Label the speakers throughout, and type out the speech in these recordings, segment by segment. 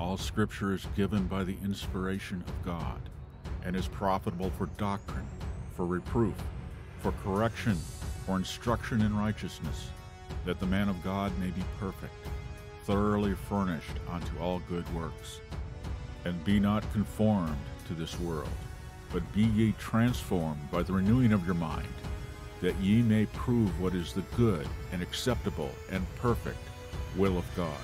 Speaker 1: All scripture is given by the inspiration of God and is profitable for doctrine, for reproof, for correction, for instruction in righteousness, that the man of God may be perfect, thoroughly furnished unto all good works. And be not conformed to this world, but be ye transformed by the renewing of your mind, that ye may prove what is the good and acceptable and perfect will of God.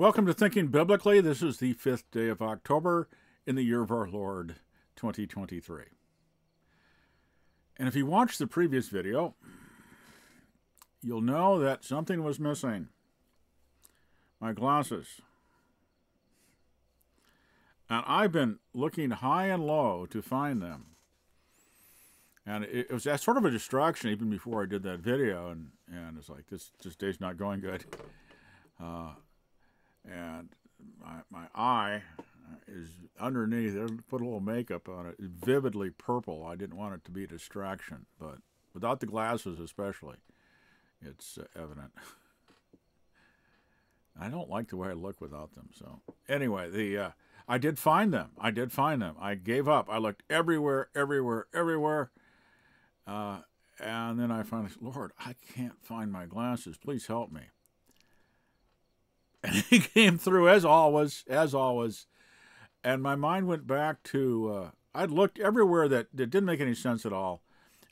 Speaker 1: Welcome to Thinking Biblically. This is the fifth day of October in the year of our Lord 2023. And if you watched the previous video, you'll know that something was missing. My glasses. And I've been looking high and low to find them. And it, was sort of a distraction even before I did that video. And, and it's like, this, this day's not going good. Uh, and my, my eye is underneath. They put a little makeup on it. It's vividly purple. I didn't want it to be a distraction, but without the glasses, especially, it's uh, evident. I don't like the way I look without them. So anyway, the uh, I did find them. I did find them. I gave up. I looked everywhere, everywhere, everywhere, uh, and then I finally, Lord, I can't find my glasses. Please help me. And he came through as always, as always. And my mind went back to uh, I'd looked everywhere that, that didn't make any sense at all.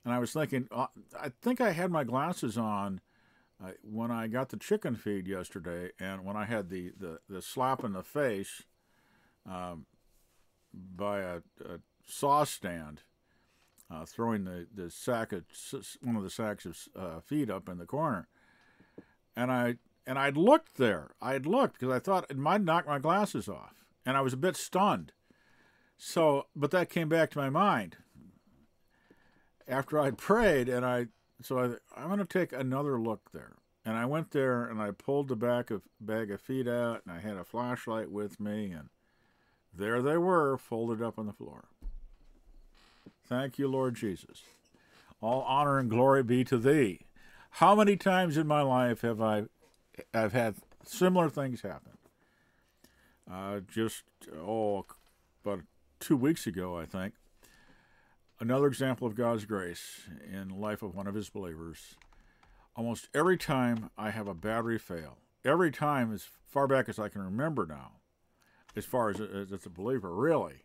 Speaker 1: And I was thinking, uh, I think I had my glasses on uh, when I got the chicken feed yesterday, and when I had the, the, the slap in the face um, by a, a sauce stand, uh, throwing the, the sack of one of the sacks of uh, feed up in the corner, and I and I'd looked there. I'd looked because I thought it might knock my glasses off. And I was a bit stunned. So, but that came back to my mind after I'd prayed. And I, so I, I'm going to take another look there. And I went there and I pulled the back of bag of feet out and I had a flashlight with me and there they were folded up on the floor. Thank you, Lord Jesus. All honor and glory be to thee. How many times in my life have I I've had similar things happen. Uh, just oh, about two weeks ago, I think. Another example of God's grace in the life of one of His believers. Almost every time I have a battery fail, every time as far back as I can remember now, as far as, as, as a believer, really,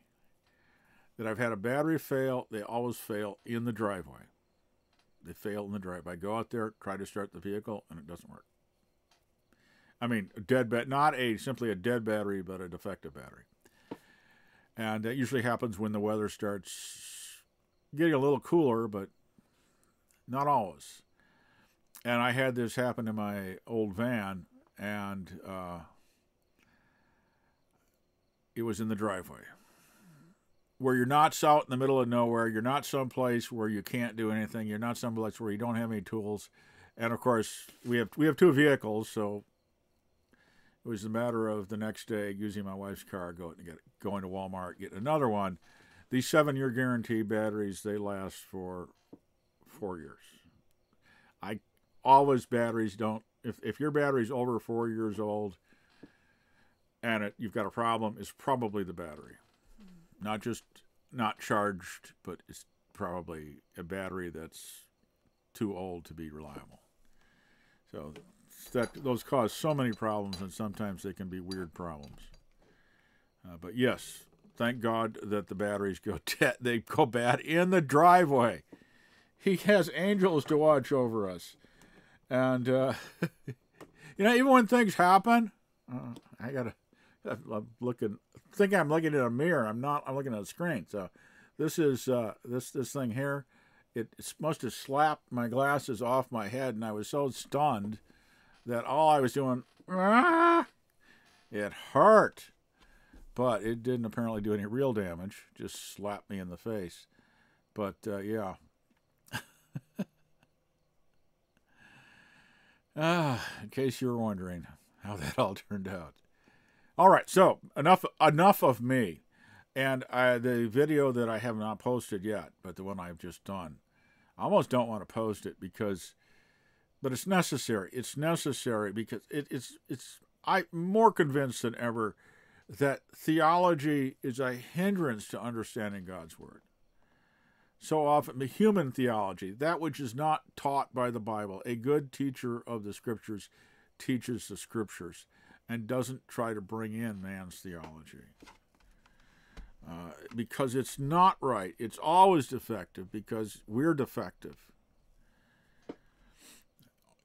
Speaker 1: that I've had a battery fail, they always fail in the driveway. They fail in the driveway. I go out there, try to start the vehicle, and it doesn't work. I mean, dead bat, not a simply a dead battery, but a defective battery. And that usually happens when the weather starts getting a little cooler, but not always. And I had this happen in my old van, and uh, it was in the driveway where you're not out in the middle of nowhere. You're not someplace where you can't do anything. You're not someplace where you don't have any tools. And of course, we have we have two vehicles, so it was a matter of the next day using my wife's car, going to get going to Walmart, getting another one. These seven-year guarantee batteries they last for four years. I always batteries don't. If if your battery's over four years old, and it, you've got a problem, it's probably the battery, mm-hmm. not just not charged, but it's probably a battery that's too old to be reliable. So that those cause so many problems, and sometimes they can be weird problems. Uh, but yes, thank God that the batteries go dead. They go bad in the driveway. He has angels to watch over us, and uh, you know even when things happen, uh, I gotta. I'm looking. Think I'm looking at a mirror. I'm not. I'm looking at a screen. So this is uh, this this thing here. It must have slapped my glasses off my head, and I was so stunned that all I was doing, ah, it hurt. But it didn't apparently do any real damage, just slapped me in the face. But uh, yeah. ah, in case you were wondering how that all turned out. All right, so enough enough of me, and the video that I have not posted yet, but the one I've just done, I almost don't want to post it because, but it's necessary. It's necessary because it, it's it's I'm more convinced than ever that theology is a hindrance to understanding God's word. So often, the human theology, that which is not taught by the Bible, a good teacher of the scriptures teaches the scriptures and doesn't try to bring in man's theology. Uh, because it's not right. It's always defective because we're defective.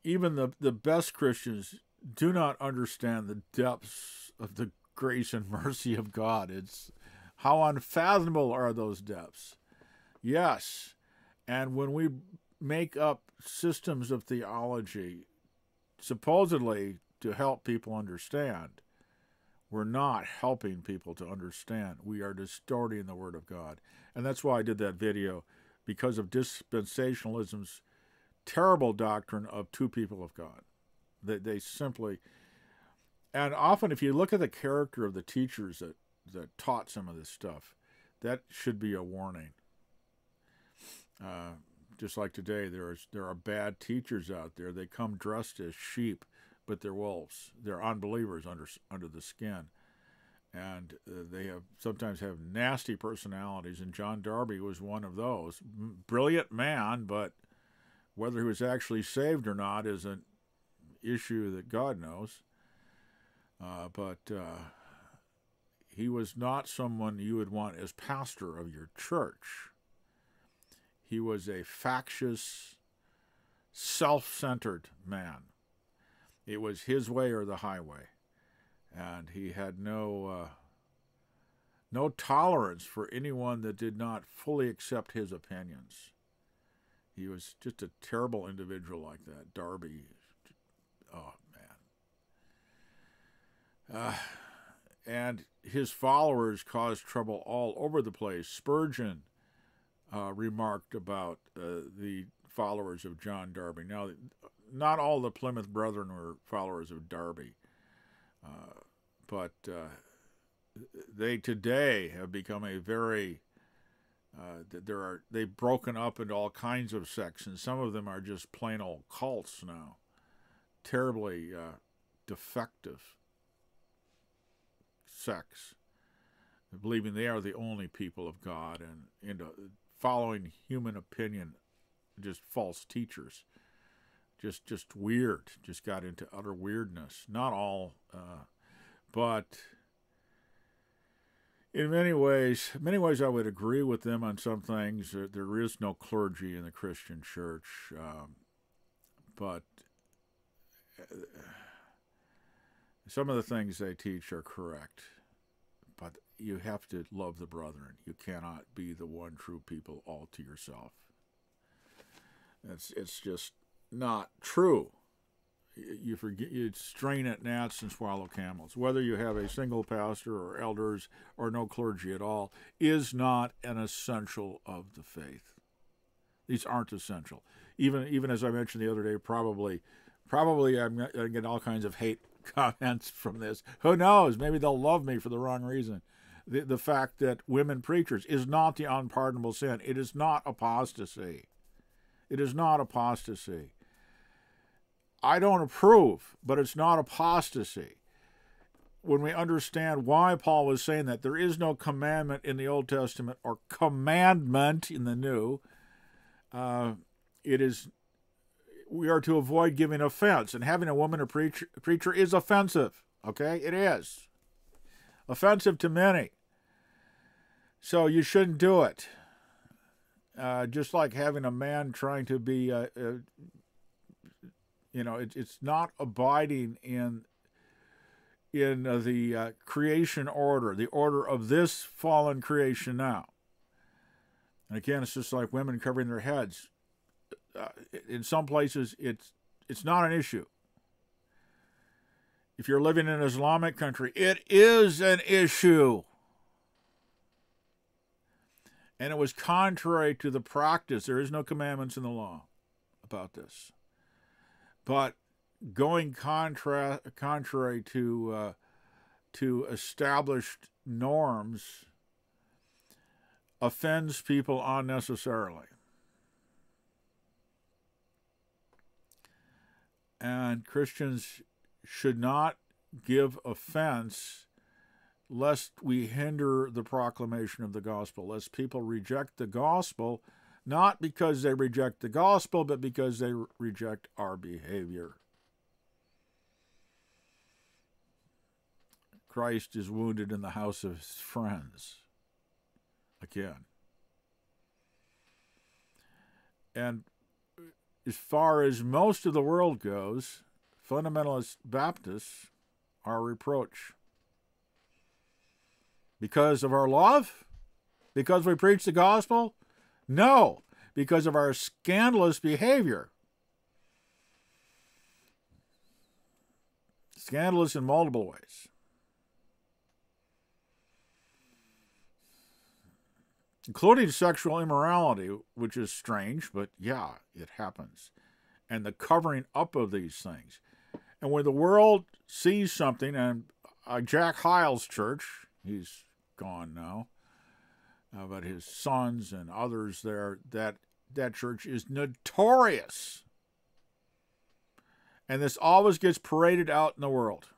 Speaker 1: Even the, the best Christians do not understand the depths of the grace and mercy of God. It's how unfathomable are those depths. Yes. And when we make up systems of theology, supposedly to help people understand, we're not helping people to understand. We are distorting the Word of God. And that's why I did that video, because of dispensationalism's terrible doctrine of two people of God. They, they simply, and often if you look at the character of the teachers that, that taught some of this stuff, that should be a warning. Uh, just like today, there is there are bad teachers out there. They come dressed as sheep, but they're wolves. They're unbelievers under under the skin, and uh, they have sometimes have nasty personalities. And John Darby was one of those. Brilliant man, but whether he was actually saved or not is an issue that God knows. Uh, but uh, he was not someone you would want as pastor of your church. He was a factious, self centered man. It was his way or the highway. And he had no, uh, no tolerance for anyone that did not fully accept his opinions. He was just a terrible individual like that. Darby, oh man. Uh, and his followers caused trouble all over the place. Spurgeon uh, remarked about uh, the followers of John Darby. Now, not all the Plymouth Brethren were followers of Darby, uh, but uh, they today have become a very uh, there are they've broken up into all kinds of sects, and some of them are just plain old cults now, terribly uh, defective sects, believing they are the only people of God and into following human opinion, just false teachers, just just weird, just got into utter weirdness. Not all, uh, but in many ways, many ways, I would agree with them on some things. There is no clergy in the Christian church, um, but uh, some of the things they teach are correct but you have to love the brethren. You cannot be the one true people all to yourself. It's it's just not true. You forget you strain at gnats and swallow camels. Whether you have a single pastor or elders or no clergy at all is not an essential of the faith. These aren't essential. Even even as I mentioned the other day, probably probably I'm going to get all kinds of hate comments from this. Who knows? Maybe they'll love me for the wrong reason. The, the fact that women preachers is not the unpardonable sin. It is not apostasy. It is not apostasy. I don't approve, but it's not apostasy. When we understand why Paul was saying that there is no commandment in the Old Testament or commandment in the New, uh, it is we are to avoid giving offense. And having a woman a preacher, preacher is offensive. Okay? It is. Offensive to many. So you shouldn't do it. Uh, just like having a man trying to be, uh, uh, you know, it, it's not abiding in in uh, the uh, creation order, the order of this fallen creation now. And again, it's just like women covering their heads uh, in some places it's it's not an issue. If you're living in an Islamic country, it is an issue. And it was contrary to the practice. There is no commandments in the law about this. But going contra- contrary to uh, to established norms offends people unnecessarily. And Christians should not give offense lest we hinder the proclamation of the gospel, lest people reject the gospel, not because they reject the gospel, but because they reject our behavior. Christ is wounded in the house of his friends. Again. And as far as most of the world goes, fundamentalist Baptists are reproach. Because of our love? Because we preach the gospel? No, because of our scandalous behavior. Scandalous in multiple ways. Including sexual immorality, which is strange, but yeah, it happens. And the covering up of these things. And when the world sees something, and uh, Jack Hyles' church, he's gone now, uh, but his sons and others there, that that church is notorious. And this always gets paraded out in the world.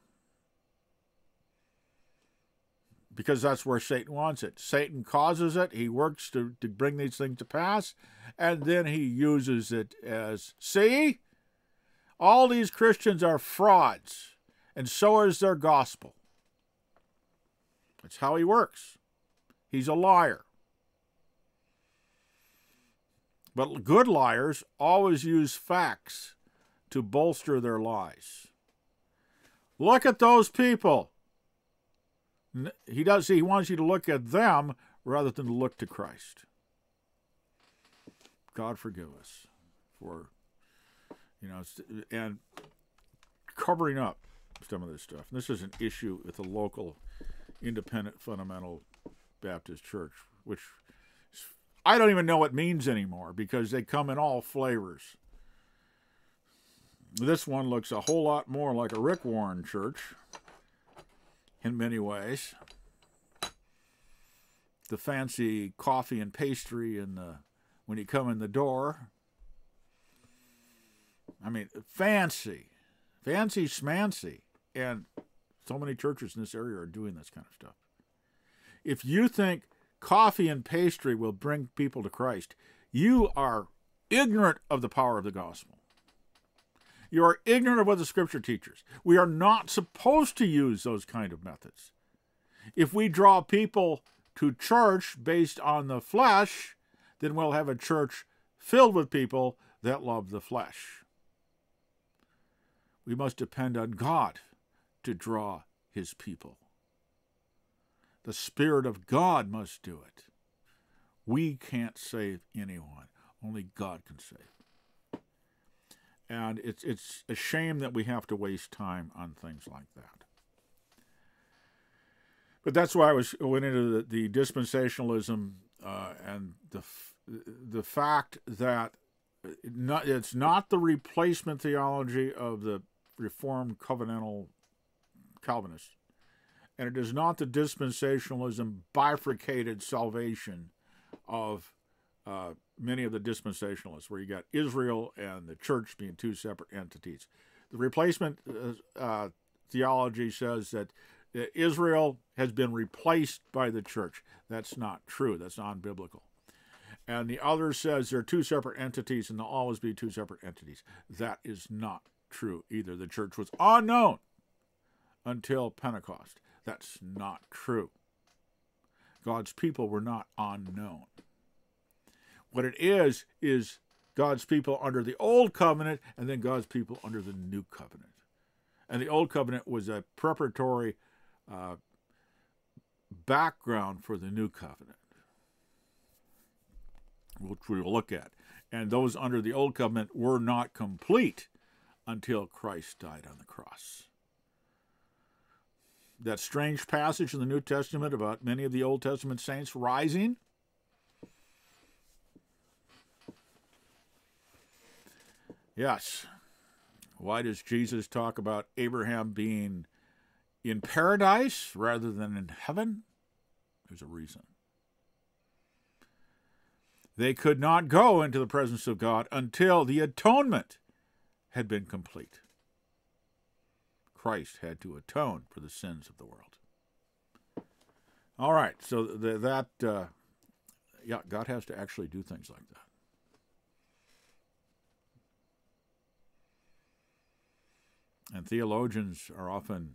Speaker 1: Because that's where Satan wants it. Satan causes it, he works to, to bring these things to pass, and then he uses it as see, all these Christians are frauds, and so is their gospel. That's how he works. He's a liar. But good liars always use facts to bolster their lies. Look at those people. He does see he wants you to look at them rather than look to Christ. God forgive us for you know and covering up some of this stuff. And This is an issue with the local independent fundamental Baptist church, which I don't even know what means anymore because they come in all flavors. This one looks a whole lot more like a Rick Warren church in many ways. The fancy coffee and pastry and the when you come in the door. I mean, fancy, fancy schmancy. And so many churches in this area are doing this kind of stuff. If you think coffee and pastry will bring people to Christ, you are ignorant of the power of the gospel. You are ignorant of what the scripture teaches. We are not supposed to use those kind of methods. If we draw people to church based on the flesh, then we'll have a church filled with people that love the flesh. We must depend on God to draw his people. The Spirit of God must do it. We can't save anyone. Only God can save. And it's it's a shame that we have to waste time on things like that. But that's why I was went into the, the dispensationalism uh, and the the fact that not, it's not the replacement theology of the Reformed covenantal Calvinists and it is not the dispensationalism bifurcated salvation of uh, many of the dispensationalists, where you got Israel and the church being two separate entities. The replacement uh, uh theology says that Israel has been replaced by the church. That's not true. That's non biblical. And the other says they're two separate entities and they'll always be two separate entities. That is not true either. The church was unknown until Pentecost. That's not true. God's people were not unknown. What it is, is God's people under the old covenant and then God's people under the new covenant. And the old covenant was a preparatory uh, background for the new covenant, which we will look at. And those under the old covenant were not complete until Christ died on the cross that strange passage in the New Testament about many of the Old Testament saints rising? Yes. Why does Jesus talk about Abraham being in paradise rather than in heaven? There's a reason. They could not go into the presence of God until the atonement had been complete. Christ had to atone for the sins of the world. All right, so that, uh, yeah, God has to actually do things like that. And theologians are often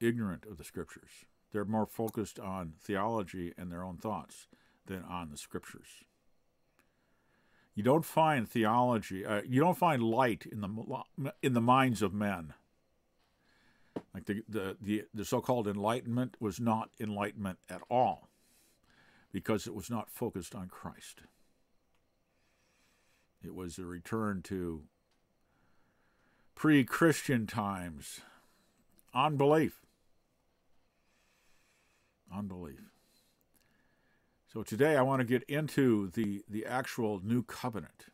Speaker 1: ignorant of the scriptures. They're more focused on theology and their own thoughts than on the scriptures. You don't find theology, uh, you don't find light in the in the minds of men. Like the, the, the, the so-called enlightenment was not enlightenment at all because it was not focused on Christ. It was a return to pre Christian times. Unbelief. Unbelief. So today I want to get into the, the actual new covenant.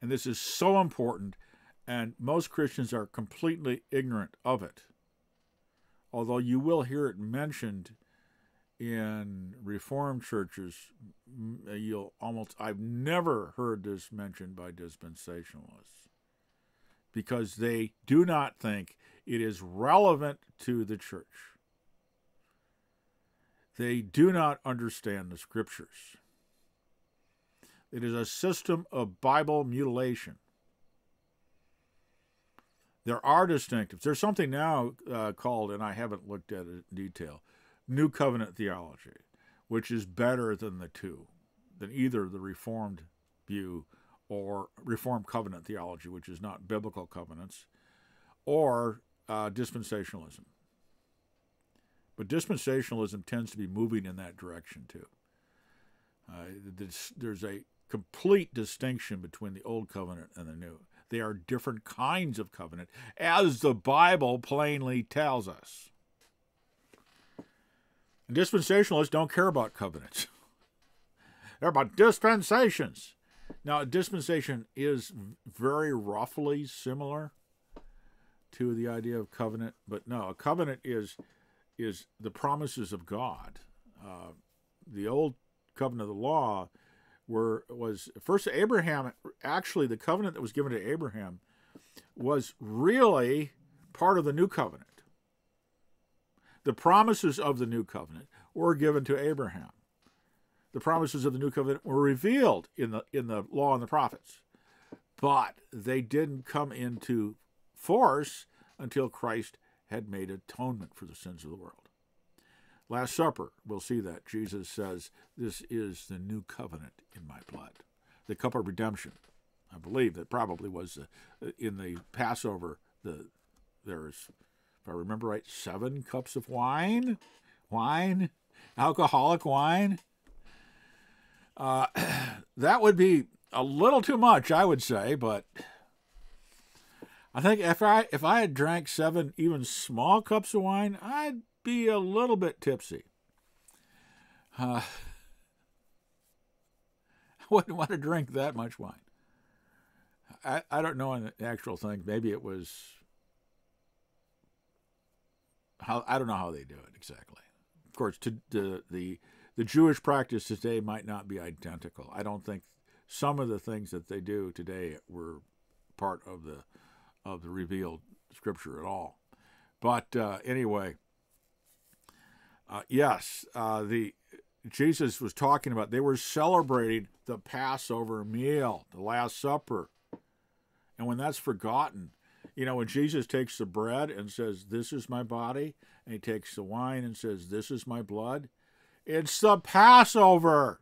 Speaker 1: And this is so important, and most Christians are completely ignorant of it. Although you will hear it mentioned in Reformed churches, uh, you'll almost, I've never heard this mentioned by dispensationalists because they do not think it is relevant to the church. They do not understand the scriptures. It is a system of Bible mutilation. There are distinctives. There's something now uh, called, and I haven't looked at it in detail, New Covenant theology, which is better than the two, than either the Reformed view or Reformed covenant theology, which is not biblical covenants, or uh, dispensationalism. But dispensationalism tends to be moving in that direction too. Uh, there's a complete distinction between the old covenant and the new. They are different kinds of covenant, as the Bible plainly tells us. And dispensationalists don't care about covenants. They're about dispensations. Now, a dispensation is very roughly similar to the idea of covenant, but no, a covenant is is the promises of God. Uh, the old covenant of the law were was first Abraham. Actually, the covenant that was given to Abraham was really part of the new covenant. The promises of the new covenant were given to Abraham the promises of the new covenant were revealed in the in the law and the prophets but they didn't come into force until Christ had made atonement for the sins of the world last supper we'll see that. Jesus says this is the new covenant in my blood the cup of redemption. I believe that probably was uh, in the Passover the there's if I remember right seven cups of wine? Wine? Alcoholic wine? Uh, that would be a little too much, I would say, but I think if I if I had drank seven even small cups of wine, I'd be a little bit tipsy. Uh, I wouldn't want to drink that much wine. I, I don't know the actual thing. Maybe it was how I don't know how they do it exactly. Of course, to, to the the Jewish practice today might not be identical. I don't think some of the things that they do today were part of the of the revealed scripture at all. But uh, anyway, uh, yes, uh, the Jesus was talking about they were celebrating the Passover meal, the Last Supper, and when that's forgotten, you know, when Jesus takes the bread and says, "This is my body," and he takes the wine and says, "This is my blood," It's the Passover.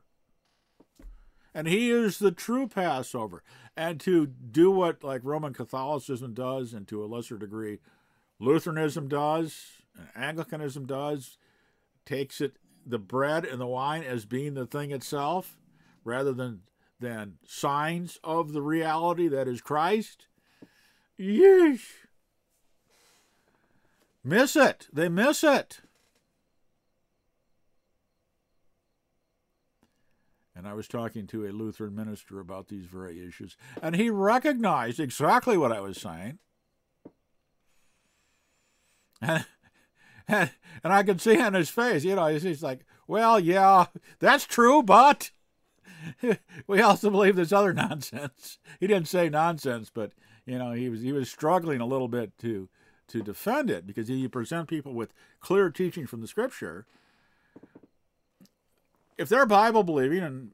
Speaker 1: And he is the true Passover. And to do what like Roman Catholicism does, and to a lesser degree, Lutheranism does, and Anglicanism does, takes it the bread and the wine as being the thing itself, rather than than signs of the reality that is Christ. Yeesh. Miss it. They miss it. And I was talking to a Lutheran minister about these very issues, and he recognized exactly what I was saying. And, and, and I could see on his face, you know, he's, he's like, well, yeah, that's true, but we also believe this other nonsense. He didn't say nonsense, but you know, he was he was struggling a little bit to to defend it because you present people with clear teaching from the scripture. If they're Bible believing, and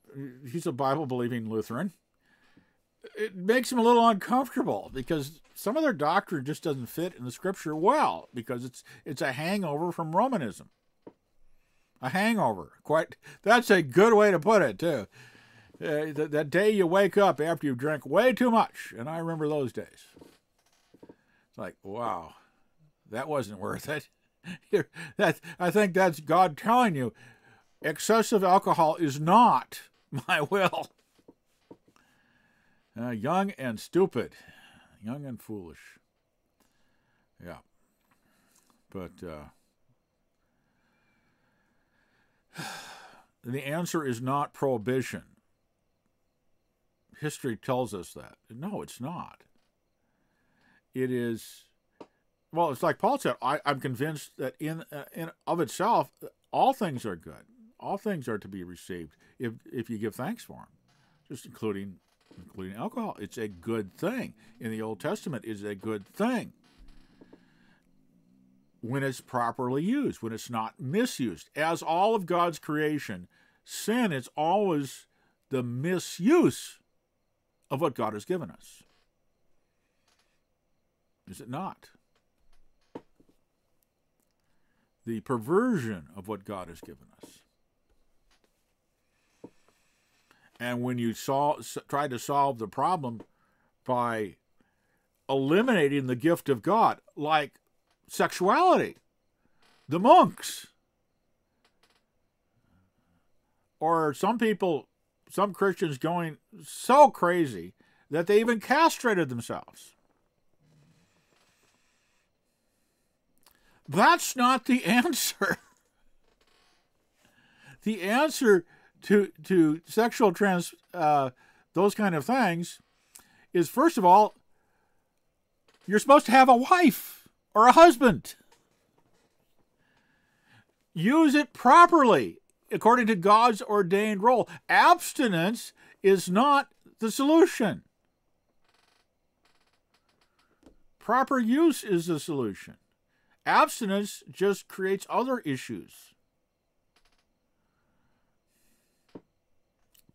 Speaker 1: he's a Bible believing Lutheran, it makes him a little uncomfortable because some of their doctrine just doesn't fit in the scripture well because it's it's a hangover from Romanism. A hangover. Quite that's a good way to put it too. Uh, that, that day you wake up after you drink way too much, and I remember those days. It's like, wow, that wasn't worth it. that I think that's God telling you, excessive alcohol is not my will. Uh, young and stupid, young and foolish. Yeah, but uh, the answer is not prohibition. History tells us that. No, it's not. It is well, it's like Paul said. I, am convinced that in uh, in of itself, all things are good. All things are to be received if if you give thanks for them, just including including alcohol. It's a good thing in the Old Testament. Is a good thing when it's properly used, when it's not misused. As all of God's creation, sin is always the misuse of what God has given us. Is it not? The perversion of what God has given us. And when you solve, try to solve the problem by eliminating the gift of God, like sexuality, the monks, or some people some Christians going so crazy that they even castrated themselves. That's not the answer. the answer to to sexual trans uh, those kind of things is first of all you're supposed to have a wife or a husband. Use it properly according to God's ordained role. Abstinence is not the solution. Proper use is the solution. Abstinence just creates other issues.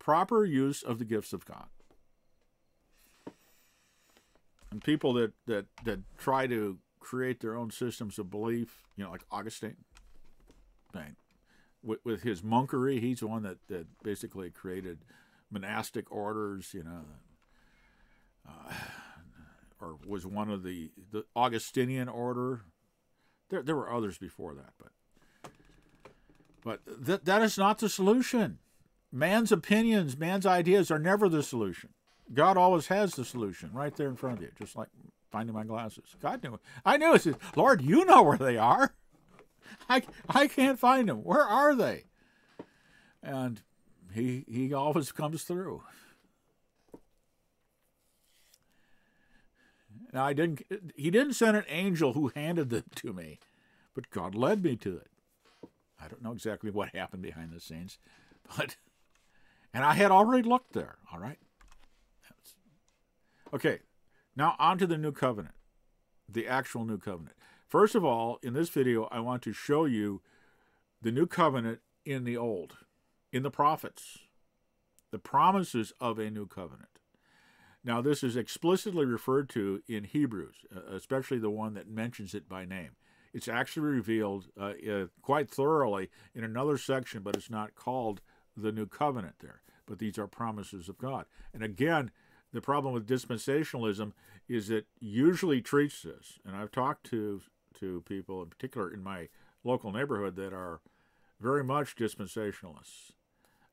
Speaker 1: Proper use of the gifts of God. And people that, that, that try to create their own systems of belief, you know, like Augustine, with, with his monkery, he's the one that, that basically created monastic orders, you know, uh, or was one of the, the Augustinian order. There, there were others before that, but but that that is not the solution. Man's opinions, man's ideas are never the solution. God always has the solution right there in front of you, just like finding my glasses. God knew it. I knew it. Lord, you know where they are. I, I can't find them. Where are they? And he he always comes through. Now I didn't he didn't send an angel who handed them to me, but God led me to it. I don't know exactly what happened behind the scenes, but and I had already looked there, all right? Okay. Now on to the new covenant. The actual new covenant. First of all, in this video, I want to show you the new covenant in the old, in the prophets, the promises of a new covenant. Now, this is explicitly referred to in Hebrews, especially the one that mentions it by name. It's actually revealed uh, quite thoroughly in another section, but it's not called the new covenant there. But these are promises of God. And again, the problem with dispensationalism is it usually treats this, and I've talked to to people, in particular in my local neighborhood, that are very much dispensationalists.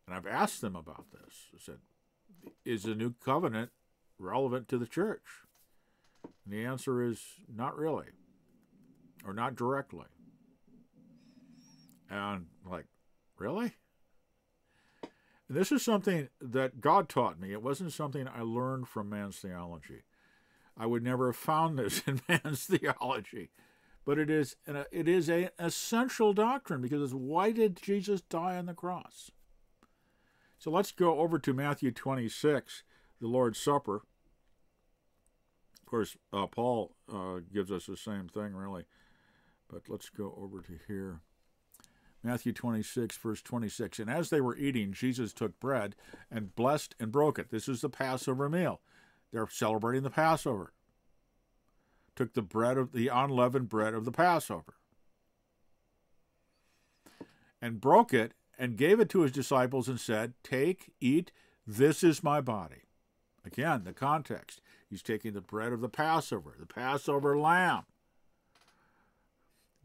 Speaker 1: And I've asked them about this. I said, Is the new covenant relevant to the church? And the answer is not really, or not directly. And like, really? And this is something that God taught me. It wasn't something I learned from man's theology. I would never have found this in man's theology but it is an, it is an essential doctrine because it's why did Jesus die on the cross? So let's go over to Matthew 26, the Lord's Supper. Of course, uh, Paul uh, gives us the same thing, really. But let's go over to here. Matthew 26, verse 26. And as they were eating, Jesus took bread and blessed and broke it. This is the Passover meal. They're celebrating the Passover. Took the bread of the unleavened bread of the Passover and broke it and gave it to his disciples and said, Take, eat, this is my body. Again, the context. He's taking the bread of the Passover, the Passover lamb,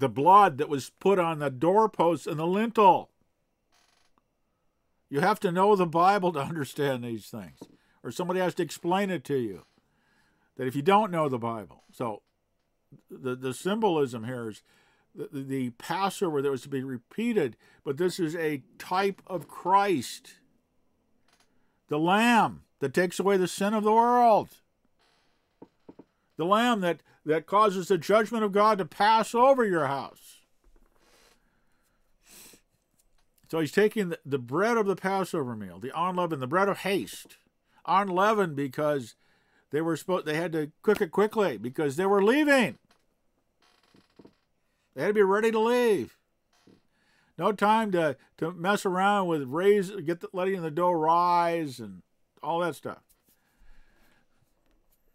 Speaker 1: the blood that was put on the doorposts and the lintel. You have to know the Bible to understand these things, or somebody has to explain it to you. That if you don't know the Bible, so the the symbolism here is the, the Passover that was to be repeated, but this is a type of Christ, the Lamb that takes away the sin of the world, the Lamb that, that causes the judgment of God to pass over your house. So he's taking the, bread of the Passover meal, the unleavened, the bread of haste, unleavened because they were supposed they had to cook it quickly because they were leaving. They had to be ready to leave. No time to, to mess around with raise, get the, letting the dough rise and all that stuff.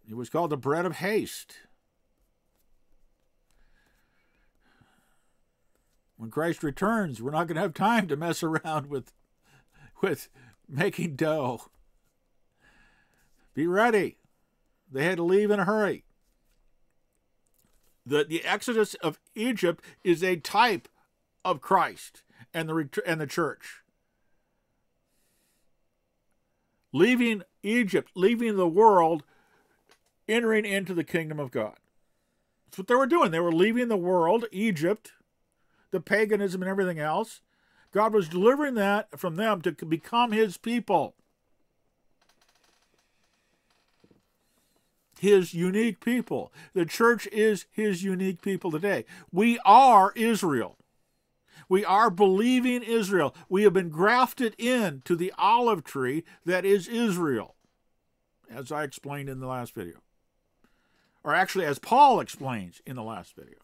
Speaker 1: It was called the bread of haste. When Christ returns, we're not going to have time to mess around with, with making dough. Be ready. They had to leave in a hurry the, the exodus of Egypt is a type of Christ and the and the church. Leaving Egypt, leaving the world, entering into the kingdom of God. That's what they were doing. They were leaving the world, Egypt, the paganism and everything else. God was delivering that from them to become his people. his unique people. The church is his unique people today. We are Israel. We are believing Israel. We have been grafted in to the olive tree that is Israel, as I explained in the last video. Or actually, as Paul explains in the last video.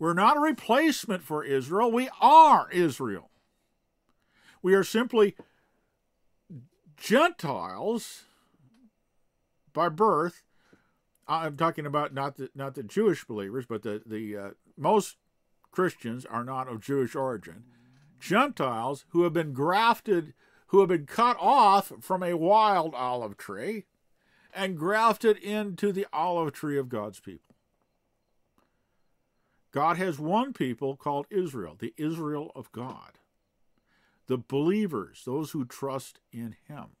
Speaker 1: We're not a replacement for Israel. We are Israel. We are simply Gentiles by birth, I'm talking about not the not the Jewish believers, but the the uh, most Christians are not of Jewish origin. Gentiles who have been grafted, who have been cut off from a wild olive tree, and grafted into the olive tree of God's people. God has one people called Israel, the Israel of God. The believers, those who trust in Him.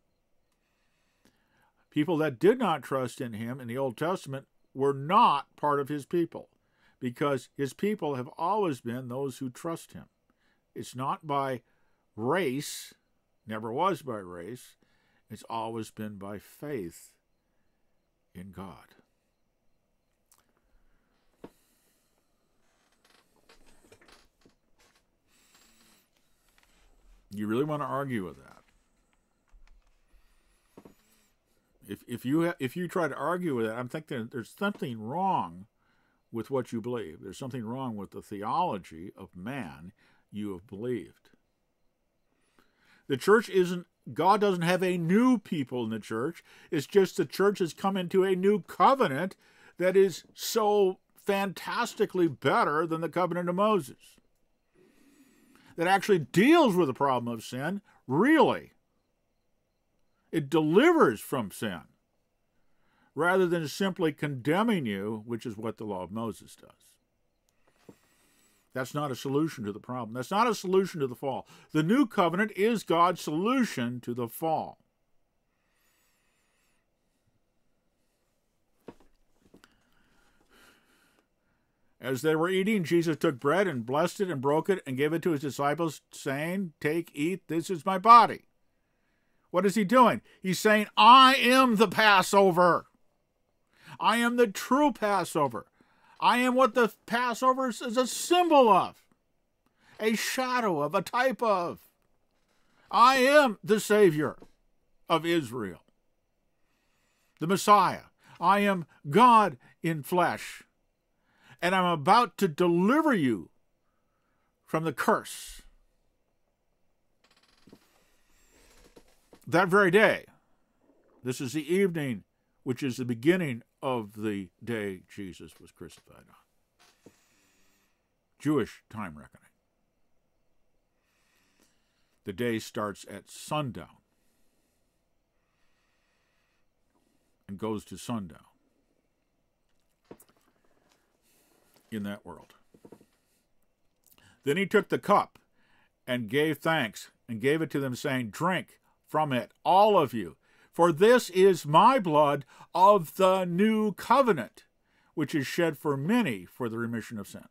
Speaker 1: People that did not trust in him in the Old Testament were not part of his people because his people have always been those who trust him. It's not by race, never was by race, it's always been by faith in God. You really want to argue with that? If if you if you try to argue with it, I'm thinking there's something wrong with what you believe. There's something wrong with the theology of man you have believed. The church isn't God doesn't have a new people in the church. It's just the church has come into a new covenant that is so fantastically better than the covenant of Moses. That actually deals with the problem of sin, really. It delivers from sin rather than simply condemning you, which is what the law of Moses does. That's not a solution to the problem. That's not a solution to the fall. The new covenant is God's solution to the fall. As they were eating, Jesus took bread and blessed it and broke it and gave it to his disciples, saying, Take, eat, this is my body. What is he doing? He's saying, I am the Passover. I am the true Passover. I am what the Passover is a symbol of, a shadow of, a type of. I am the Savior of Israel, the Messiah. I am God in flesh, and I'm about to deliver you from the curse. That very day, this is the evening, which is the beginning of the day Jesus was crucified on. Jewish time reckoning. The day starts at sundown and goes to sundown in that world. Then he took the cup and gave thanks and gave it to them, saying, Drink from it, all of you, for this is my blood of the new covenant, which is shed for many for the remission of sin.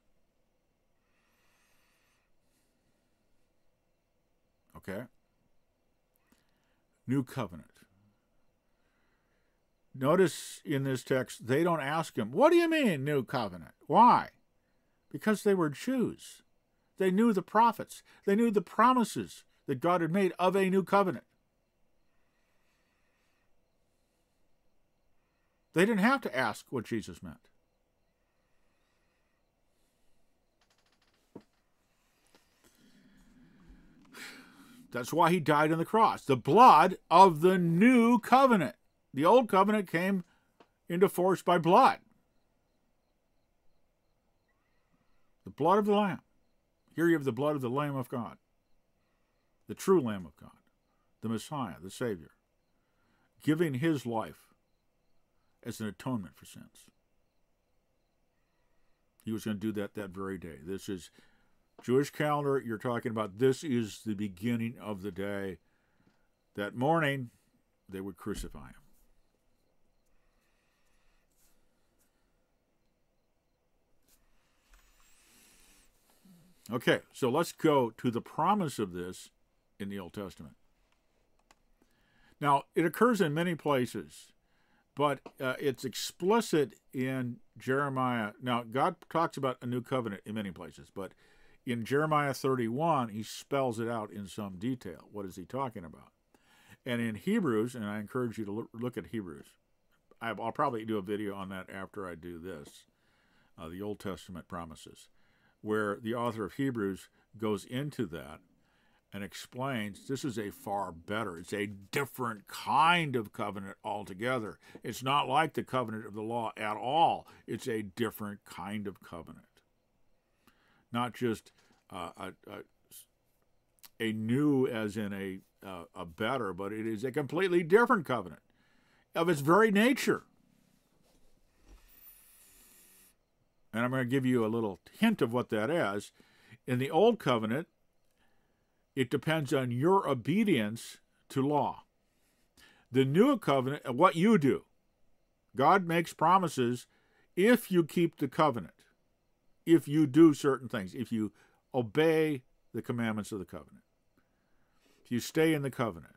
Speaker 1: Okay? New covenant. Notice in this text, they don't ask him, What do you mean, new covenant? Why? Because they were Jews. They knew the prophets, they knew the promises that God had made of a new covenant. They didn't have to ask what Jesus meant. That's why he died on the cross. The blood of the new covenant. The old covenant came into force by blood. The blood of the Lamb. Here you have the blood of the Lamb of God, the true Lamb of God, the Messiah, the Savior, giving his life as an atonement for sins. He was going to do that that very day. This is Jewish calendar. You're talking about this is the beginning of the day. That morning, they would crucify him. Okay, so let's go to the promise of this in the Old Testament. Now, it occurs in many places but uh, it's explicit in Jeremiah. Now, God talks about a new covenant in many places, but in Jeremiah 31, he spells it out in some detail. What is he talking about? And in Hebrews, and I encourage you to look at Hebrews, I'll probably do a video on that after I do this, uh, the Old Testament promises, where the author of Hebrews goes into that and explains this is a far better, it's a different kind of covenant altogether. It's not like the covenant of the law at all, it's a different kind of covenant. Not just uh, a, a, a, new, as in a, uh, a better, but it is a completely different covenant of its very nature. And I'm going to give you a little hint of what that is. In the Old Covenant, it depends on your obedience to law. The new covenant, uh, what you do. God makes promises if you keep the covenant, if you do certain things, if you obey the commandments of the covenant, if you stay in the covenant,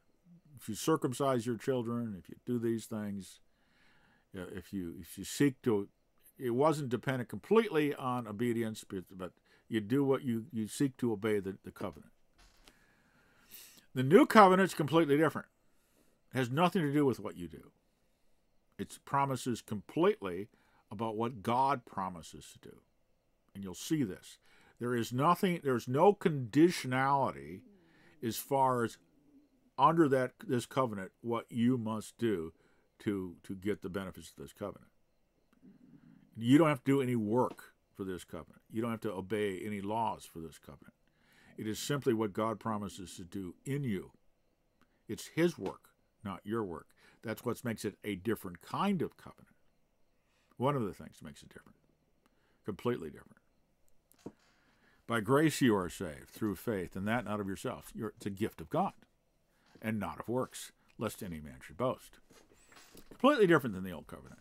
Speaker 1: if you circumcise your children, if you do these things, if you if you seek to, it wasn't dependent completely on obedience, but, you do what you you seek to obey the, the covenant. The new covenant is completely different. It has nothing to do with what you do. It promises completely about what God promises to do. And you'll see this. There is nothing, there's no conditionality as far as under that this covenant what you must do to to get the benefits of this covenant. You don't have to do any work for this covenant. You don't have to obey any laws for this covenant. It is simply what God promises to do in you. It's His work, not your work. That's what makes it a different kind of covenant. One of the things that makes it different, completely different. By grace you are saved through faith, and that not of yourself. It's a gift of God, and not of works, lest any man should boast. Completely different than the old covenant.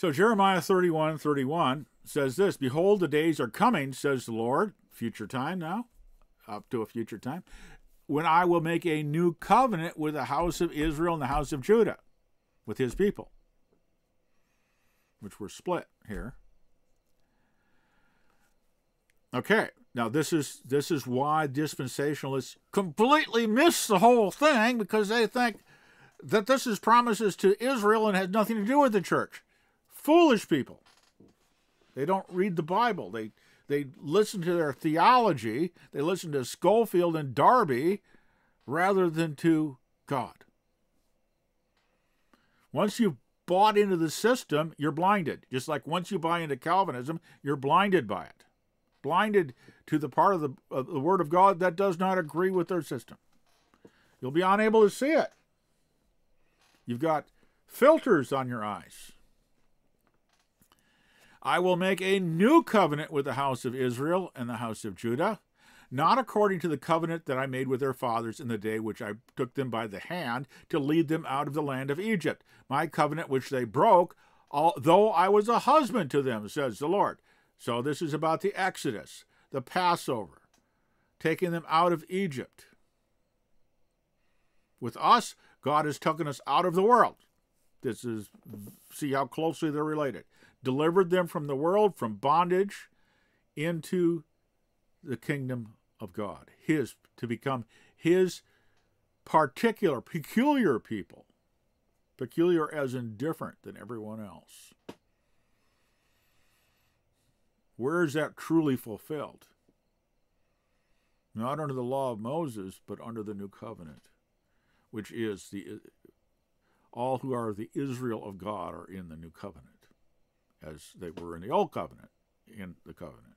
Speaker 1: So Jeremiah 31 31 says this Behold, the days are coming, says the Lord, future time now, up to a future time, when I will make a new covenant with the house of Israel and the house of Judah, with his people. which were split here. Okay, now this is this is why dispensationalists completely miss the whole thing because they think that this is promises to Israel and has nothing to do with the church. Foolish people. They don't read the Bible. They they listen to their theology. They listen to Scofield and Darby rather than to God. Once you've bought into the system, you're blinded. Just like once you buy into Calvinism, you're blinded by it. Blinded to the part of the, of the Word of God that does not agree with their system. You'll be unable to see it. You've got filters on your eyes. I will make a new covenant with the house of Israel and the house of Judah, not according to the covenant that I made with their fathers in the day which I took them by the hand to lead them out of the land of Egypt, my covenant which they broke, although I was a husband to them, says the Lord. So this is about the Exodus, the Passover, taking them out of Egypt. With us, God has taken us out of the world. This is see how closely they're related delivered them from the world, from bondage, into the kingdom of God, His, to become His particular, peculiar people. Peculiar as in different than everyone else. Where is that truly fulfilled? Not under the law of Moses, but under the new covenant, which is the all who are the Israel of God are in the new covenant as they were in the Old Covenant, in the covenant.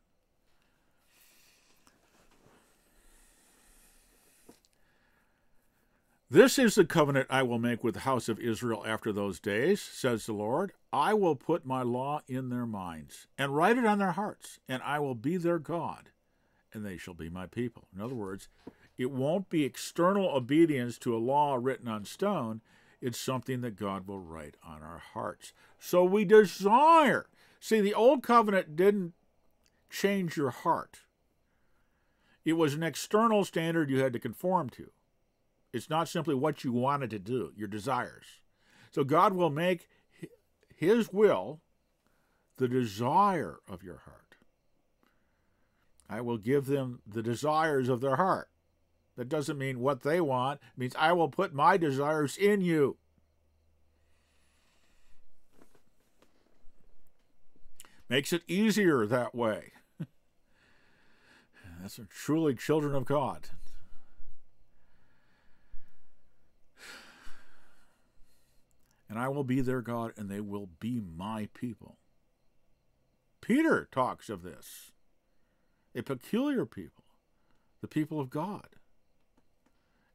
Speaker 1: This is the covenant I will make with the house of Israel after those days, says the Lord. I will put my law in their minds and write it on their hearts, and I will be their God, and they shall be my people. In other words, it won't be external obedience to a law written on stone. It's something that God will write on our hearts. So we desire. See, the old covenant didn't change your heart, it was an external standard you had to conform to. It's not simply what you wanted to do, your desires. So God will make His will the desire of your heart. I will give them the desires of their heart. That doesn't mean what they want. It means I will put my desires in you. Makes it easier that way. That's truly children of God. And I will be their God, and they will be my people. Peter talks of this a peculiar people, the people of God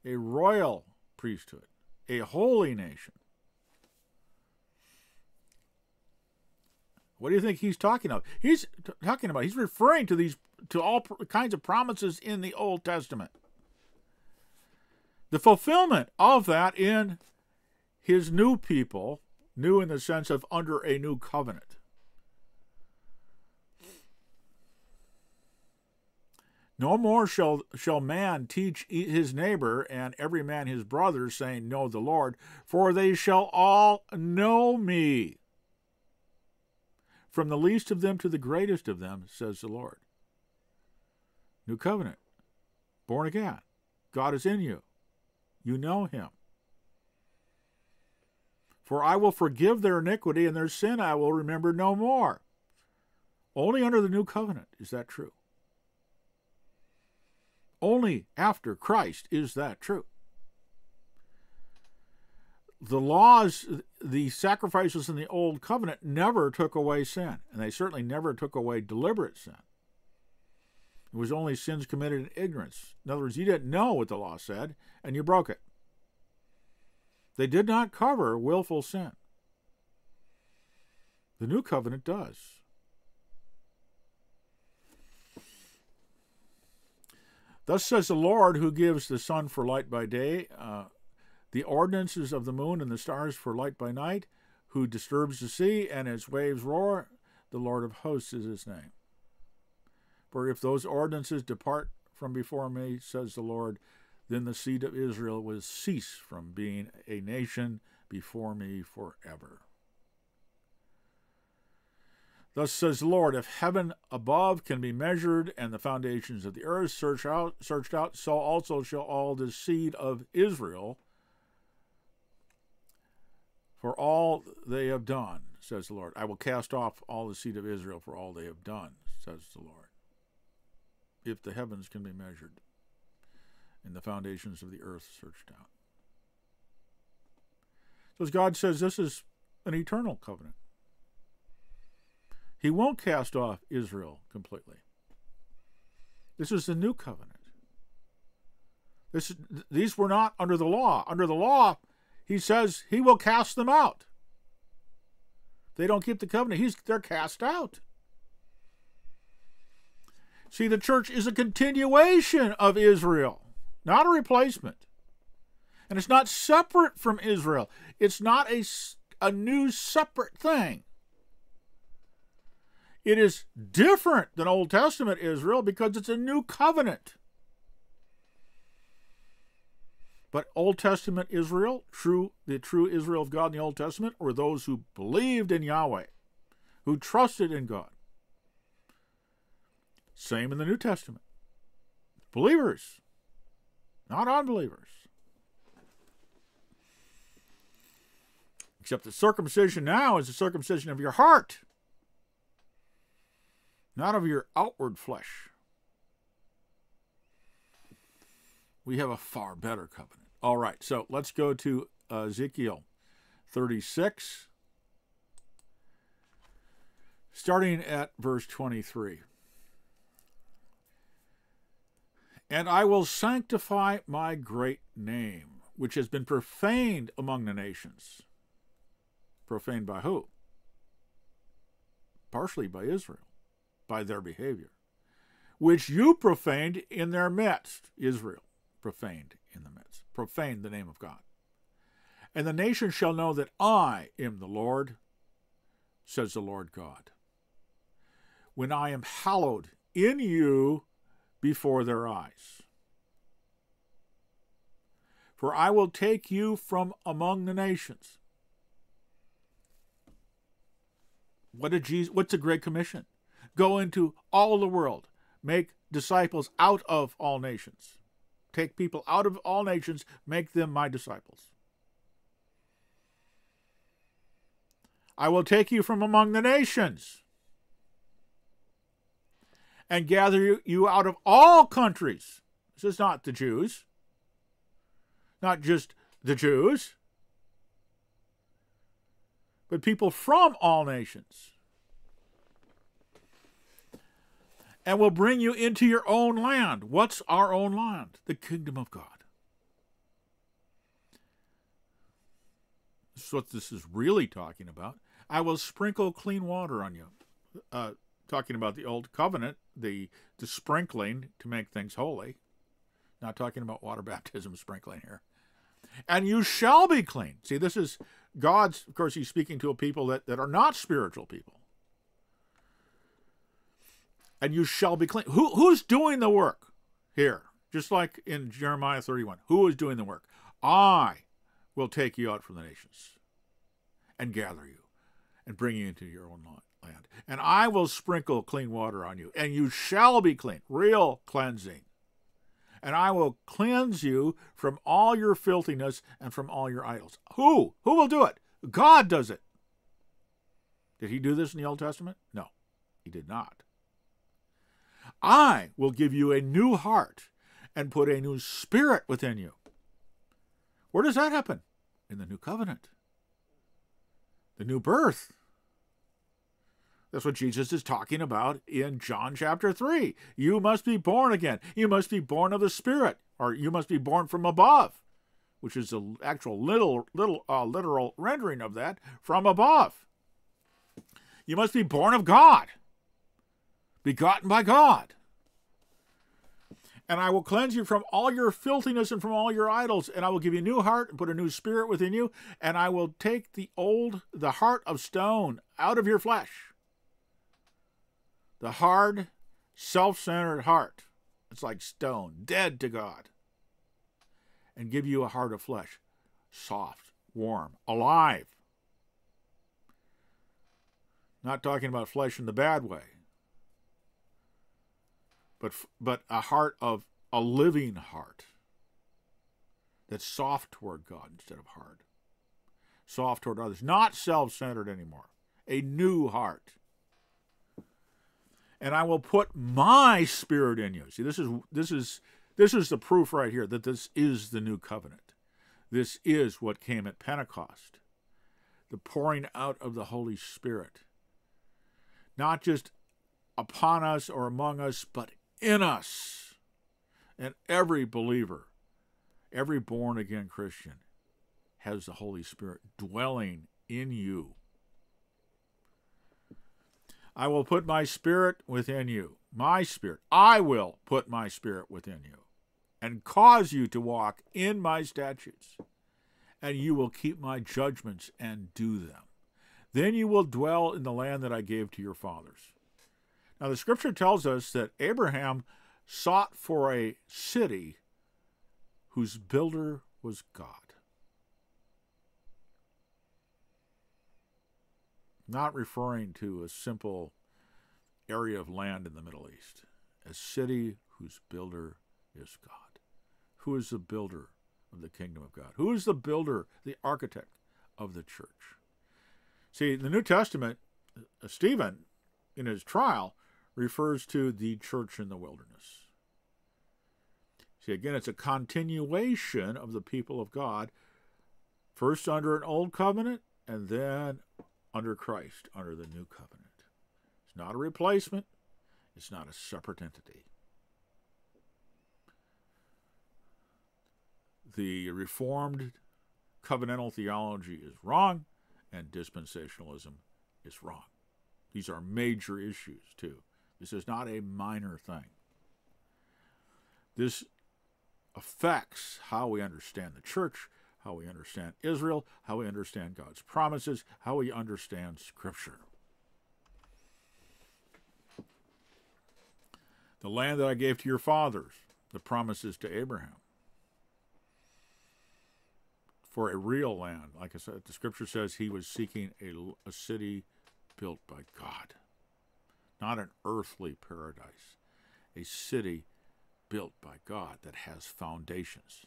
Speaker 1: a royal priesthood, a holy nation. What do you think he's talking about? He's talking about, he's referring to these, to all kinds of promises in the Old Testament. The fulfillment of that in his new people, new in the sense of under a new covenant. No more shall, shall man teach his neighbor and every man his brother, saying, Know the Lord, for they shall all know me. From the least of them to the greatest of them, says the Lord. New covenant, born again. God is in you. You know him. For I will forgive their iniquity, and their sin I will remember no more. Only under the new covenant is that true. Only after Christ is that true. The laws, the sacrifices in the Old Covenant never took away sin, and they certainly never took away deliberate sin. It was only sins committed in ignorance. In other words, you didn't know what the law said, and you broke it. They did not cover willful sin. The new covenant does. Thus says the Lord, who gives the sun for light by day, uh, the ordinances of the moon and the stars for light by night, who disturbs the sea and its waves roar. The Lord of hosts is his name. For if those ordinances depart from before me, says the Lord, then the seed of Israel will cease from being a nation before me forever. Thus says the Lord, if heaven above can be measured and the foundations of the earth searched out, searched out, so also shall all the seed of Israel for all they have done, says the Lord. I will cast off all the seed of Israel for all they have done, says the Lord. If the heavens can be measured and the foundations of the earth searched out. So God says, this is an eternal covenant. He won't cast off Israel completely. This is the new covenant. This, these were not under the law. Under the law, he says he will cast them out. They don't keep the covenant. He's, they're cast out. See, the church is a continuation of Israel, not a replacement. And it's not separate from Israel. It's not a, a new separate thing. It is different than Old Testament Israel because it's a new covenant. But Old Testament Israel, true the true Israel of God in the Old Testament, were those who believed in Yahweh, who trusted in God. Same in the New Testament. Believers, not unbelievers. Except the circumcision now is the circumcision of your heart not of your outward flesh. We have a far better covenant. All right, so let's go to Ezekiel 36, starting at verse 23. And I will sanctify my great name, which has been profaned among the nations. Profaned by who? Partially by Israel by their behavior, which you profaned in their midst. Israel profaned in the midst, profaned the name of God. And the nation shall know that I am the Lord, says the Lord God, when I am hallowed in you before their eyes. For I will take you from among the nations. What did Jesus what's the Great Commission? Go into all the world, make disciples out of all nations. Take people out of all nations, make them my disciples. I will take you from among the nations and gather you out of all countries. This is not the Jews, not just the Jews, but people from all nations. And will bring you into your own land. What's our own land? The kingdom of God. This is what this is really talking about. I will sprinkle clean water on you. Uh, talking about the old covenant, the, the sprinkling to make things holy. Not talking about water baptism sprinkling here. And you shall be clean. See, this is God's, of course, he's speaking to a people that, that are not spiritual people and you shall be clean. Who, who's doing the work here? Just like in Jeremiah 31. Who is doing the work? I will take you out from the nations and gather you and bring you into your own land. And I will sprinkle clean water on you, and you shall be clean. Real cleansing. And I will cleanse you from all your filthiness and from all your idols. Who? Who will do it? God does it. Did he do this in the Old Testament? No, he did not. I will give you a new heart and put a new spirit within you. Where does that happen? In the new covenant, the new birth. That's what Jesus is talking about in John chapter 3. You must be born again. You must be born of the Spirit, or you must be born from above, which is the actual little, little uh, literal rendering of that from above. You must be born of God begotten by God. And I will cleanse you from all your filthiness and from all your idols, and I will give you a new heart and put a new spirit within you, and I will take the old, the heart of stone out of your flesh. The hard, self centered heart. It's like stone, dead to God. And give you a heart of flesh, soft, warm, alive. Not talking about flesh in the bad way, but but a heart of a living heart that's soft toward God instead of hard. Soft toward others, not self-centered anymore. A new heart. And I will put my spirit in you. See, this is this is this is the proof right here that this is the new covenant. This is what came at Pentecost. The pouring out of the Holy Spirit. Not just upon us or among us, but in us. And every believer, every born again Christian, has the Holy Spirit dwelling in you. I will put my spirit within you. My spirit. I will put my spirit within you and cause you to walk in my statutes, and you will keep my judgments and do them. Then you will dwell in the land that I gave to your fathers. Now, the scripture tells us that Abraham sought for a city whose builder was God. Not referring to a simple area of land in the Middle East, a city whose builder is God. Who is the builder of the kingdom of God? Who is the builder, the architect of the church? See, the New Testament, uh, Stephen, in his trial, refers to the church in the wilderness. See, again, it's a continuation of the people of God, first under an old covenant and then under Christ, under the new covenant. It's not a replacement, it's not a separate entity. The Reformed covenantal theology is wrong, and dispensationalism is wrong. These are major issues, too. This is not a minor thing. This affects how we understand the church, how we understand Israel, how we understand God's promises, how we understand Scripture. The land that I gave to your fathers, the promises to Abraham. For a real land, like I said, the scripture says he was seeking a, a city built by God not an earthly paradise, a city built by God that has foundations.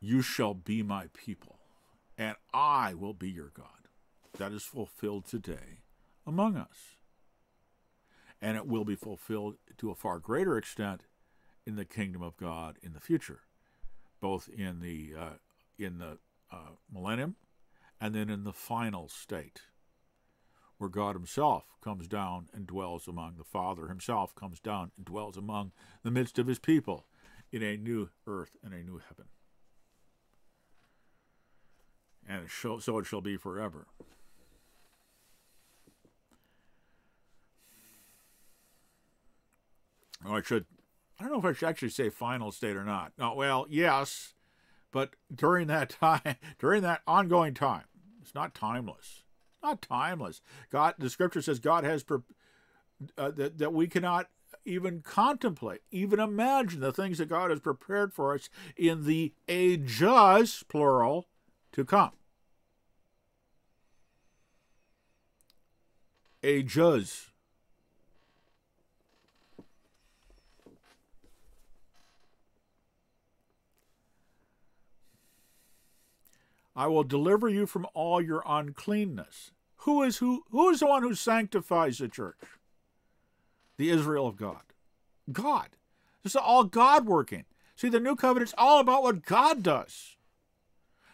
Speaker 1: You shall be my people, and I will be your God. That is fulfilled today among us. And it will be fulfilled to a far greater extent in the kingdom of God in the future, both in the uh, in the uh, millennium and then in the final state, where God Himself comes down and dwells among the Father Himself comes down and dwells among the midst of His people in a new earth and a new heaven. And so it shall be forever. Oh, I should. I don't know if I should actually say final state or not. No, well, yes, but during that time, during that ongoing time, it's not timeless. Not timeless. God, the scripture says God has uh, that that we cannot even contemplate, even imagine the things that God has prepared for us in the ages, plural, to come. Ages. I will deliver you from all your uncleanness. Who is who who is the one who sanctifies the church? The Israel of God. God. This is all God working. See, the new covenant is all about what God does.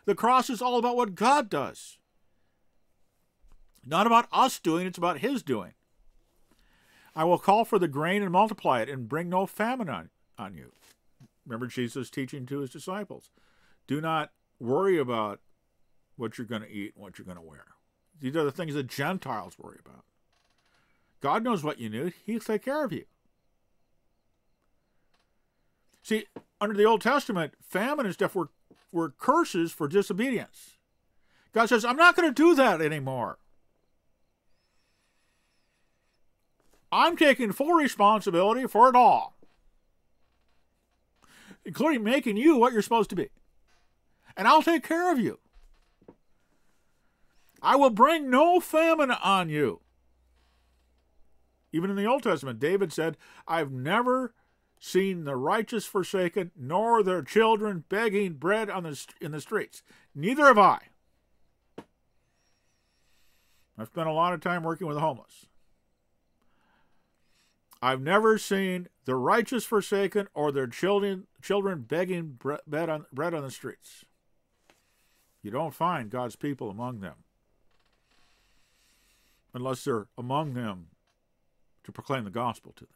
Speaker 1: The cross is all about what God does. Not about us doing, it's about his doing. I will call for the grain and multiply it and bring no famine on, on you. Remember Jesus teaching to his disciples. Do not worry about what you're going to eat and what you're going to wear. These are the things that Gentiles worry about. God knows what you need, He'll take care of you. See, under the Old Testament, famine and stuff were, were curses for disobedience. God says, I'm not going to do that anymore. I'm taking full responsibility for it all, including making you what you're supposed to be. And I'll take care of you. I will bring no famine on you. Even in the Old Testament, David said, I've never seen the righteous forsaken, nor their children begging bread on the, in the streets. Neither have I. I've spent a lot of time working with the homeless. I've never seen the righteous forsaken or their children children begging bread on, bread on the streets. You don't find God's people among them unless they're among them to proclaim the gospel to them.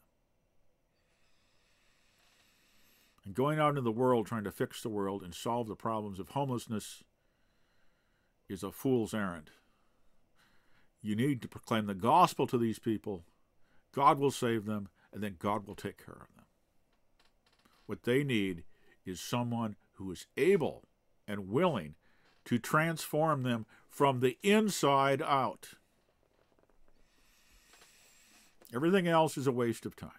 Speaker 1: And going out into the world trying to fix the world and solve the problems of homelessness is a fool's errand. You need to proclaim the gospel to these people. God will save them, and then God will take care of them. What they need is someone who is able and willing to transform them from the inside out. Everything else is a waste of time.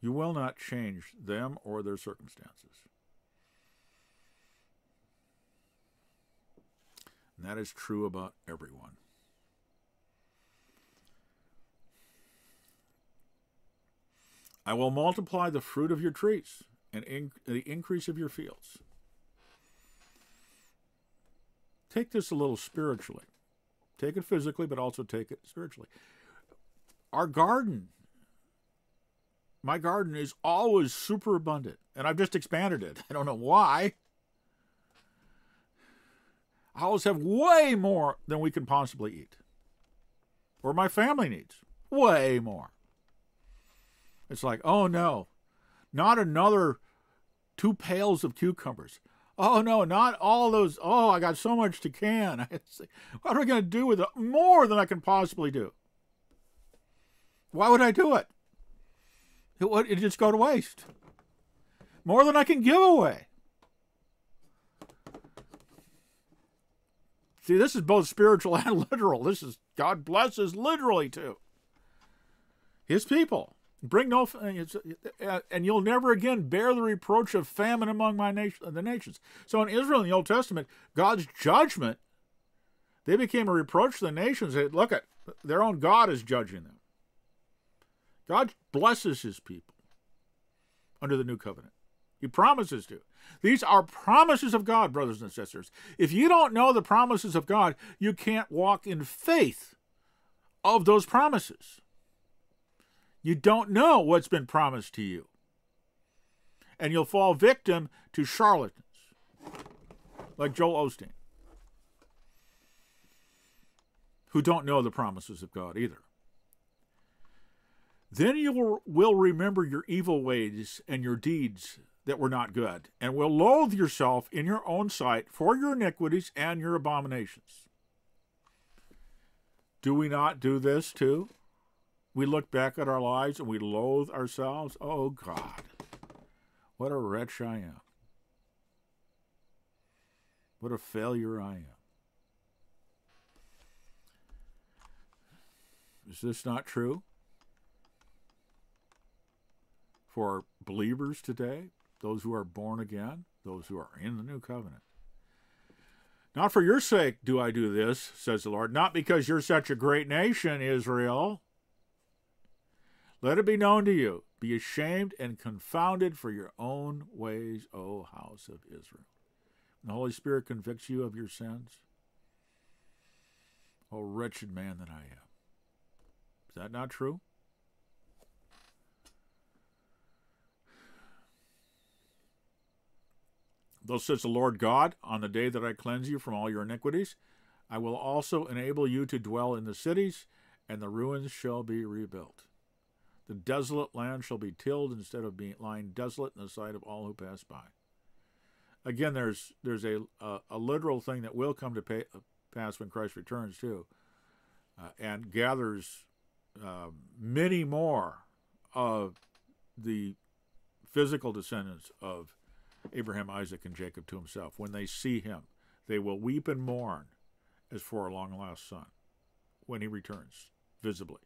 Speaker 1: You will not change them or their circumstances. And that is true about everyone. I will multiply the fruit of your trees and the increase of your fields. Take this a little spiritually. Take it physically, but also take it spiritually. Our garden, my garden is always super abundant, and I've just expanded it. I don't know why. I always have way more than we can possibly eat, or my family needs. Way more. It's like, oh no, not another two pails of cucumbers. Oh no, not all those. Oh, I got so much to can. what are we going to do with it? More than I can possibly do. Why would I do it? It would it just go to waste. More than I can give away. See, this is both spiritual and literal. This is God blesses literally too. His people. Bring no, uh, and you'll never again bear the reproach of famine among my nation, the nations. So in Israel in the Old Testament, God's judgment, they became a reproach to the nations. Look at their own God is judging them. God blesses His people under the new covenant. He promises to. These are promises of God, brothers and sisters. If you don't know the promises of God, you can't walk in faith of those promises. You don't know what's been promised to you. And you'll fall victim to charlatans like Joel Osteen, who don't know the promises of God either. Then you will remember your evil ways and your deeds that were not good, and will loathe yourself in your own sight for your iniquities and your abominations. Do we not do this too? We look back at our lives and we loathe ourselves. Oh God, what a wretch I am. What a failure I am. Is this not true? For believers today, those who are born again, those who are in the new covenant. Not for your sake do I do this, says the Lord, not because you're such a great nation, Israel, let it be known to you. Be ashamed and confounded for your own ways, O house of Israel. When the Holy Spirit convicts you of your sins, O wretched man that I am. Is that not true? Thus says the Lord God, on the day that I cleanse you from all your iniquities, I will also enable you to dwell in the cities, and the ruins shall be rebuilt. The desolate land shall be tilled instead of being lying desolate in the sight of all who pass by. Again, there's there's a a, a literal thing that will come to pay, pass when Christ returns too, uh, and gathers uh, many more of the physical descendants of Abraham, Isaac, and Jacob to himself. When they see him, they will weep and mourn as for a long lost son when he returns visibly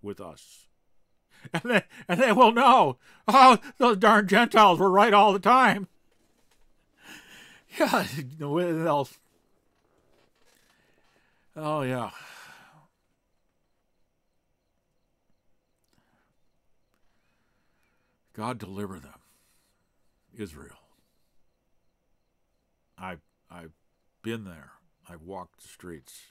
Speaker 1: with us and they, and they will know, oh, those darn Gentiles were right all the time. Yeah, Oh, yeah. God deliver them, Israel. I, I've been there. I've walked the streets.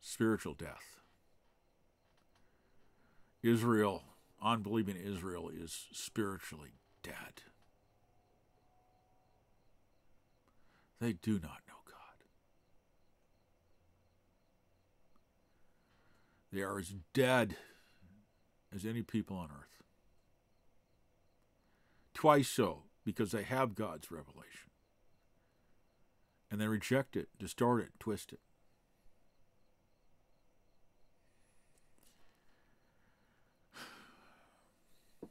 Speaker 1: Spiritual death. Israel, unbelieving Israel, is spiritually dead. They do not know God. They are as dead as any people on earth. Twice so, because they have God's revelation. And they reject it, distort it, twist it.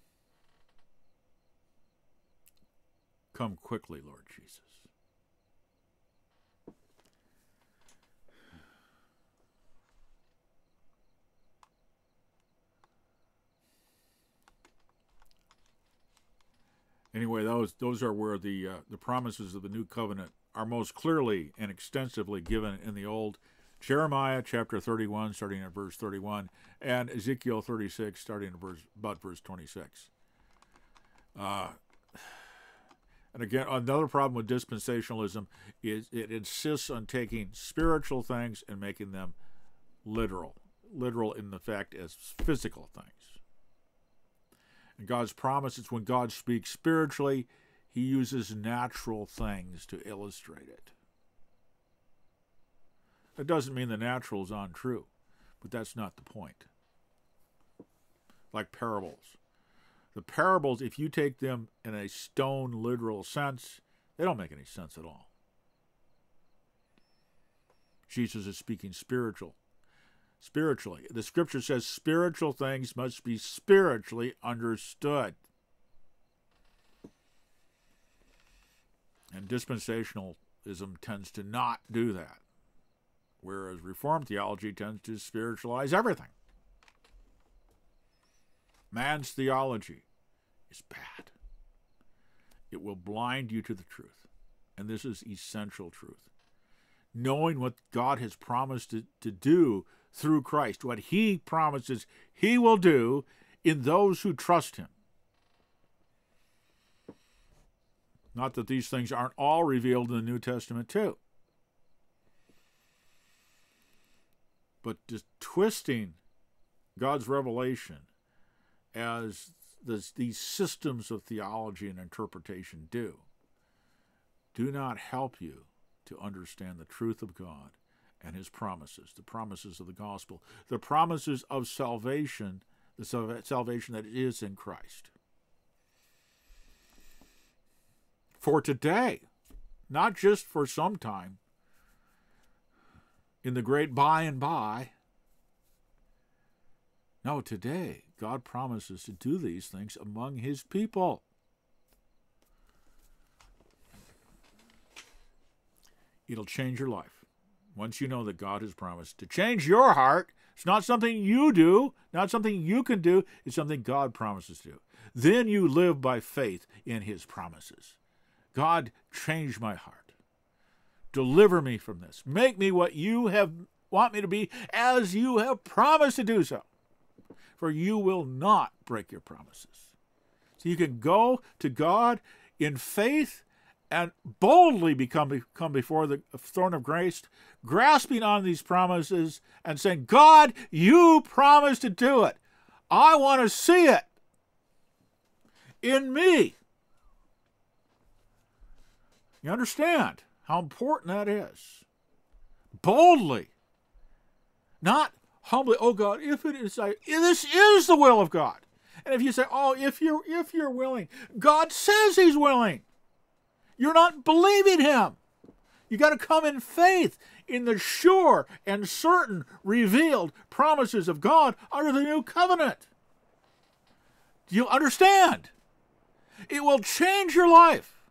Speaker 1: Come quickly, Lord Jesus. Anyway, those those are where the uh, the promises of the new covenant are most clearly and extensively given in the old. Jeremiah chapter 31, starting at verse 31, and Ezekiel 36, starting at verse, about verse 26. Uh, and again, another problem with dispensationalism is it insists on taking spiritual things and making them literal, literal in the fact as physical things. And God's promise is when God speaks spiritually, he uses natural things to illustrate it. That doesn't mean the natural is untrue, but that's not the point. Like parables. The parables, if you take them in a stone literal sense, they don't make any sense at all. Jesus is speaking spiritual spiritually. The scripture says spiritual things must be spiritually understood. And dispensationalism tends to not do that, whereas Reformed theology tends to spiritualize everything. Man's theology is bad. It will blind you to the truth. And this is essential truth. Knowing what God has promised to, to do through Christ, what he promises he will do in those who trust him. Not that these things aren't all revealed in the New Testament, too. But just twisting God's revelation as this, these systems of theology and interpretation do, do not help you to understand the truth of God and his promises, the promises of the gospel, the promises of salvation, the salvation that is in Christ. For today, not just for some time, in the great by and by. No, today, God promises to do these things among his people. It'll change your life once you know that God has promised to change your heart, it's not something you do, not something you can do, it's something God promises to do. Then you live by faith in his promises. God, change my heart. Deliver me from this. Make me what you have want me to be as you have promised to do so. For you will not break your promises. So you can go to God in faith and boldly become come before the throne of grace, grasping on these promises and saying, God, you promised to do it. I want to see it in me. You understand how important that is? Boldly, not humbly. Oh God, if it is, I, this is the will of God. And if you say, "Oh, if you're if you're willing," God says He's willing. You're not believing him. You got to come in faith in the sure and certain revealed promises of God under the new covenant. Do you understand? It will change your life.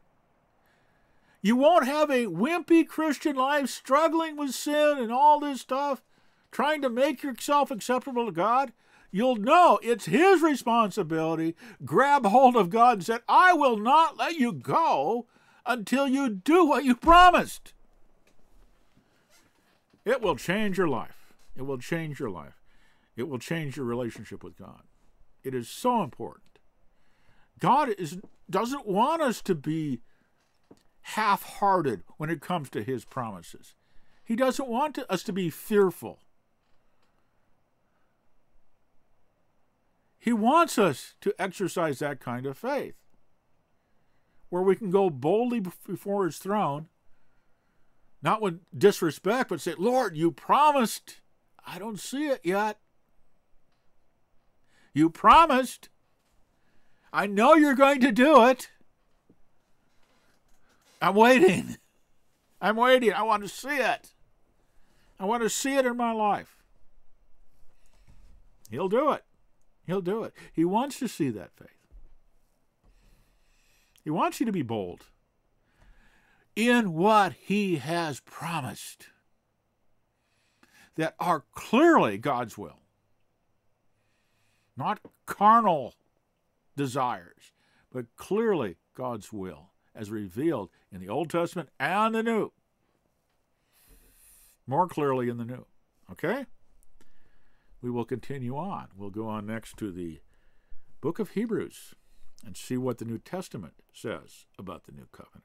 Speaker 1: You won't have a wimpy Christian life struggling with sin and all this stuff, trying to make yourself acceptable to God. You'll know it's His responsibility. Grab hold of God and say, I will not let you go until you do what you promised. It will change your life. It will change your life. It will change your relationship with God. It is so important. God is doesn't want us to be half-hearted when it comes to his promises. He doesn't want to, us to be fearful. He wants us to exercise that kind of faith where we can go boldly before his throne, not with disrespect, but say, Lord, you promised. I don't see it yet. You promised. I know you're going to do it. I'm waiting. I'm waiting. I want to see it. I want to see it in my life. He'll do it. He'll do it. He wants to see that faith. He wants you to be bold in what he has promised that are clearly God's will, not carnal desires, but clearly God's will as revealed in the Old Testament and the New. More clearly in the New. Okay? We will continue on. We'll go on next to the book of Hebrews and see what the New Testament says about the new covenant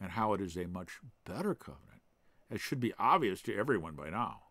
Speaker 1: and how it is a much better covenant. It should be obvious to everyone by now.